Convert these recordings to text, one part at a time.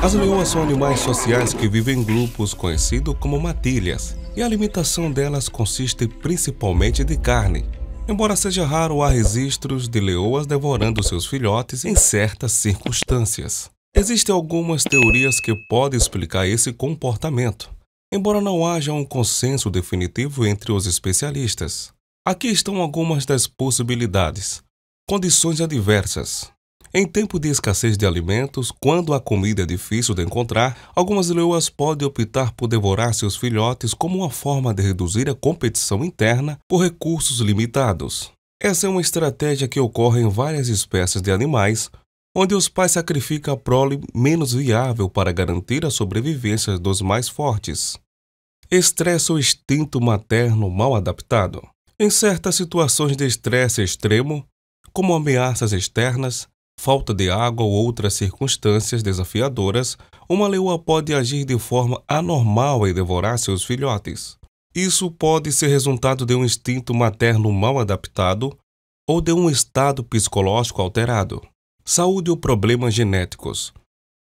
As leoas são animais sociais que vivem em grupos conhecidos como matilhas, e a alimentação delas consiste principalmente de carne. Embora seja raro, há registros de leoas devorando seus filhotes em certas circunstâncias. Existem algumas teorias que podem explicar esse comportamento, embora não haja um consenso definitivo entre os especialistas. Aqui estão algumas das possibilidades. Condições adversas. Em tempo de escassez de alimentos, quando a comida é difícil de encontrar, algumas leoas podem optar por devorar seus filhotes como uma forma de reduzir a competição interna por recursos limitados. Essa é uma estratégia que ocorre em várias espécies de animais, onde os pais sacrificam a prole menos viável para garantir a sobrevivência dos mais fortes. Estresse ou instinto materno mal adaptado. Em certas situações de estresse extremo, como ameaças externas, falta de água ou outras circunstâncias desafiadoras, uma leoa pode agir de forma anormal e devorar seus filhotes. Isso pode ser resultado de um instinto materno mal adaptado ou de um estado psicológico alterado. Saúde ou problemas genéticos.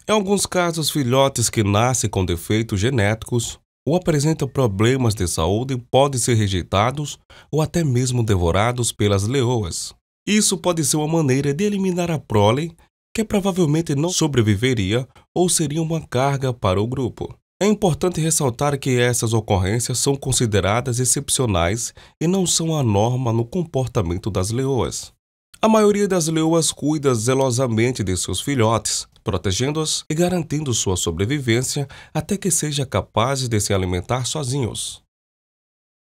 Em alguns casos, filhotes que nascem com defeitos genéticos ou apresentam problemas de saúde podem ser rejeitados ou até mesmo devorados pelas leoas. Isso pode ser uma maneira de eliminar a prole, que provavelmente não sobreviveria ou seria uma carga para o grupo. É importante ressaltar que essas ocorrências são consideradas excepcionais e não são a norma no comportamento das leoas. A maioria das leoas cuida zelosamente de seus filhotes, protegendo-os e garantindo sua sobrevivência até que sejam capazes de se alimentar sozinhos.